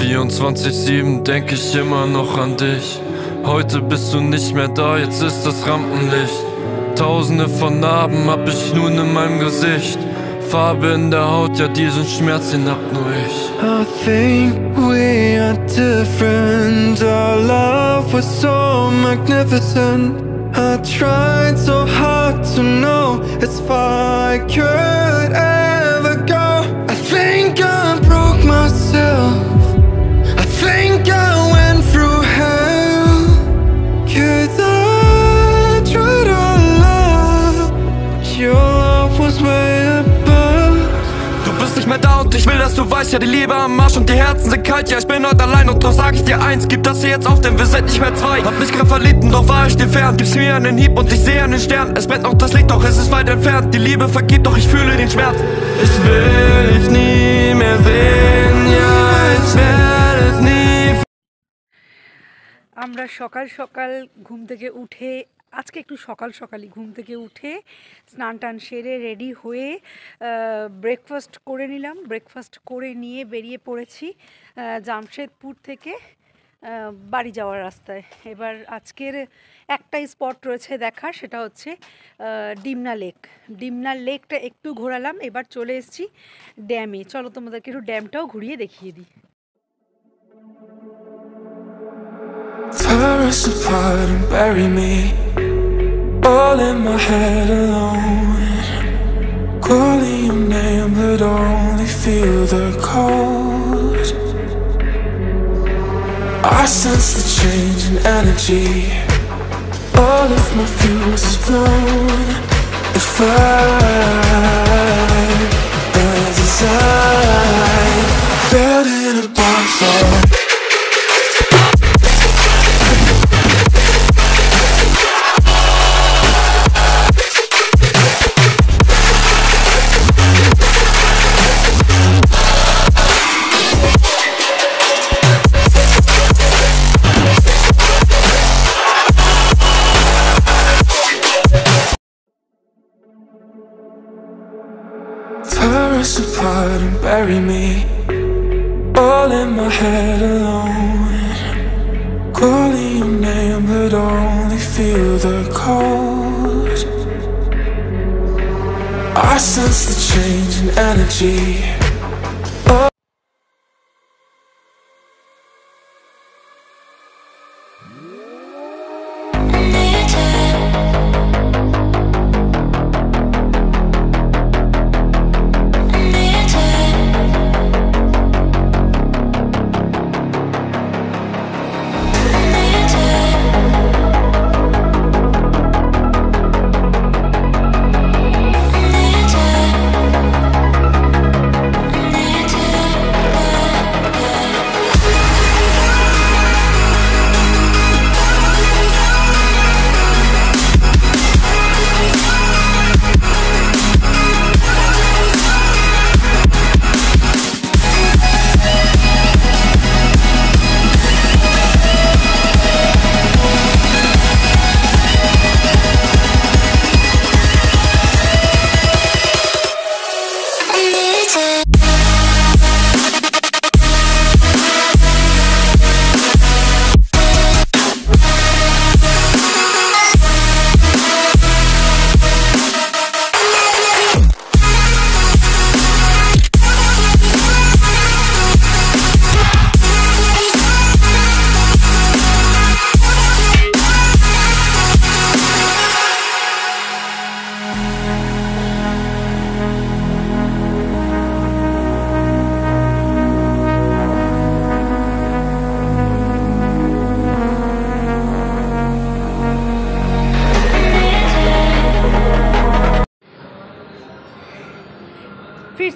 24-7 denk ich immer noch an dich. Heute bist du nicht mehr da, jetzt ist das Rampenlicht. Tausende von Narben hab ich nun in meinem Gesicht. Farbe in der Haut, ja diesen Schmerz, den hab nur ich. I think we are different. Our love was so magnificent. I tried so hard to know as far I could ever go. I think I broke myself. da und ich will, dass du weißt, ja die Liebe am Marsch und die Herzen sind kalt, ja ich bin heute allein und doch sag ich dir eins, gib das hier jetzt auf, denn wir sind nicht mehr zwei. Hab mich grad verliebt und doch war ich dir fern, gib's mir einen Hieb und ich sehe einen Stern, es brennt noch das Licht, doch es ist weit entfernt, die Liebe vergibt, doch ich fühle den Schmerz. Ich will dich nie mehr sehen, ja ich werde es nie আমরা সকাল সকাল ঘুম থেকে উঠে আজকে একটু সকাল সকালই ঘুম থেকে উঠে স্নান টান সেরে রেডি হয়ে ব্রেকফাস্ট করে নিলাম। ব্রেকফাস্ট করে নিয়ে বেরিয়ে পড়েছি জামশেদপুর থেকে বাড়ি যাওয়ার রাস্তায়। এবার আজকের একটাই স্পট রয়েছে দেখার, সেটা হচ্ছে ডিমনা লেক ডিমনা লেকটা একটু ঘোরালাম, এবার চলে এসেছি ড্যামে। চলো তোমাদেরকে একটু ড্যামটাও ঘুরিয়ে দেখিয়ে দিই। Tear us apart and bury me. All in my head alone. Calling your name but only feel the cold. I sense the change in energy. All of my fuses blown. The fire burns inside apart and bury me All in my head alone. Calling your name but only feel the cold. I sense the change in energy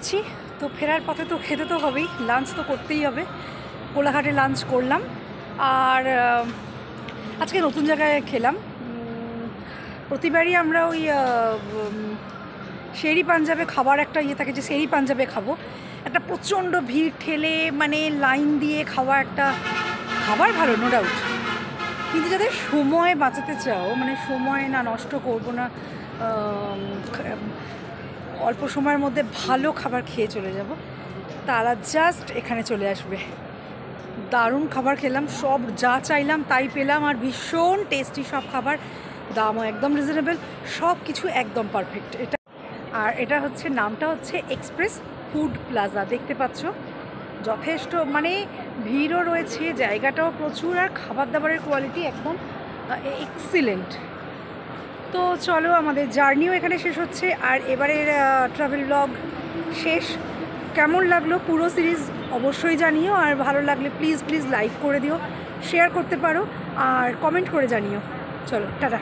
ফিরছি তো ফেরার পথে তো খেতে তো হবেই lunch তো করতেই হবে। কোলাঘাটে লাঞ্চ করলাম। আর আজকে নতুন জায়গায় খেলাম। প্রতিবারই আমরা ওই শেরি পাঞ্জাবে খাবার একটা ইয়ে থাকে যে শেরি পাঞ্জাবে খাব। একটা প্রচণ্ড ভিড় ঠেলে মানে লাইন দিয়ে খাওয়া একটা খাবার ভালো নো ডাউট কিন্তু যাদের সময় বাঁচাতে চাও মানে সময় না নষ্ট করব না অল্প সময়ের মধ্যে ভালো খাবার খেয়ে চলে যাব। তারা জাস্ট এখানে চলে আসবে। দারুণ খাবার খেলাম, সব যা চাইলাম তাই পেলাম আর ভীষণ টেস্টি সব খাবার। দামও একদম রিজনেবল সব কিছু একদম পারফেক্ট এটা আর এটা হচ্ছে, নামটা হচ্ছে এক্সপ্রেস ফুড প্লাজা দেখতে পাচ্ছ? যথেষ্ট মানে ভিড়ও রয়েছে, জায়গাটাও প্রচুর আর খাবার দাবারের কোয়ালিটি একদম এক্সিলেন্ট তো চলো, আমাদের জার্নিও এখানে শেষ হচ্ছে। আর এবারের ট্রাভেল ব্লগ শেষ। কেমন লাগল পুরো সিরিজ অবশ্যই জানিও, আর ভালো লাগলে প্লিজ প্লিজ লাইক করে দিও শেয়ার করতে পারো, আর কমেন্ট করে জানিও। চলো, টাটা।